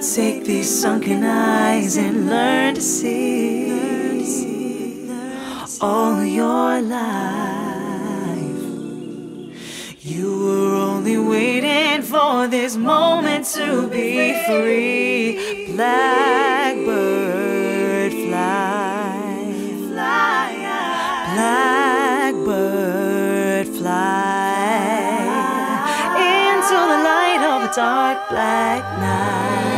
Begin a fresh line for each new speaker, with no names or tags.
Take these sunken eyes and learn to see all your life. You were only waiting for this moment to be free. Blackbird fly, fly, blackbird fly into the light of a dark black night.